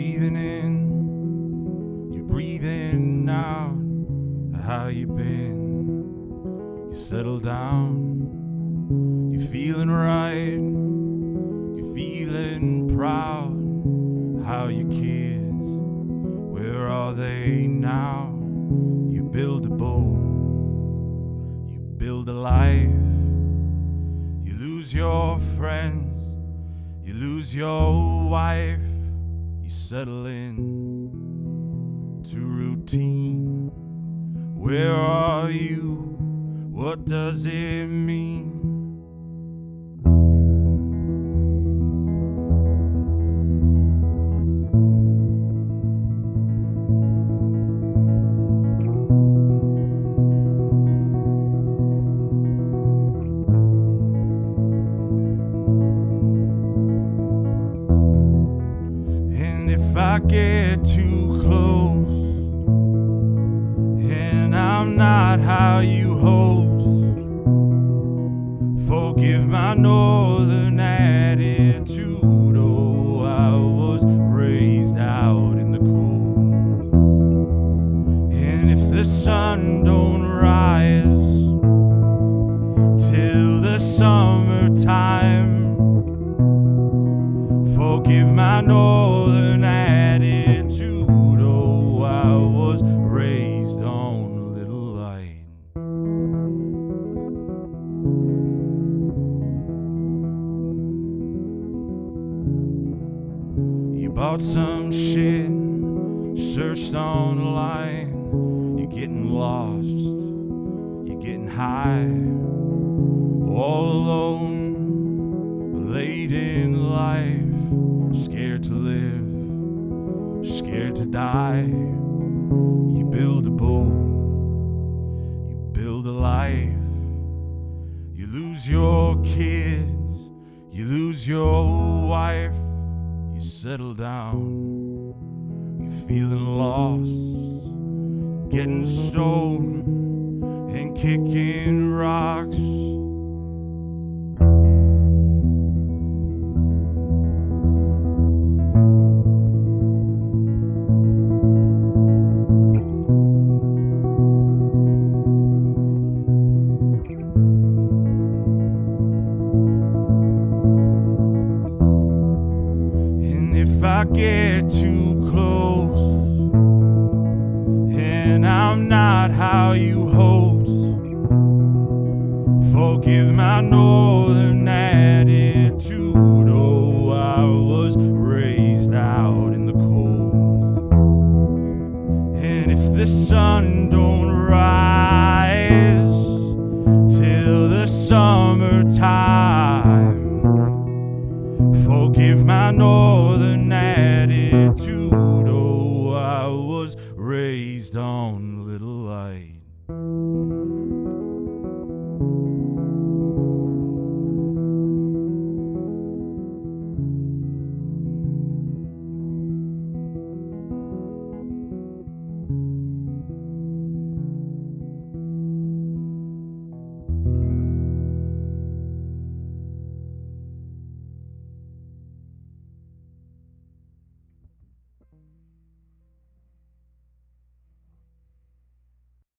breathing in, you're breathing out. How you been? You settled down, you're feeling right, you're feeling proud. How your kids? Where are they now? You build a boat, you build a life, you lose your friends, you lose your wife. You settle in to routine. Where are you? What does it mean? If I get too close, and I'm not how you hoped, forgive my northern attitude. Oh, I was raised out in the cold. And if the sun don't rise till the summertime, Forgive my northern attitude. Oh, I was raised on a little light. You bought some shit, searched online. You're getting lost, you're getting high, all alone, late in life, scared to live, scared to die. You build a boat, you build a life, you lose your kids, you lose your wife, you settle down, you're feeling lost, getting stoned and kicking rocks. If I get too close, and I'm not how you hoped, forgive my northern attitude. Oh, Forgive my northern attitude. Oh, I was raised on.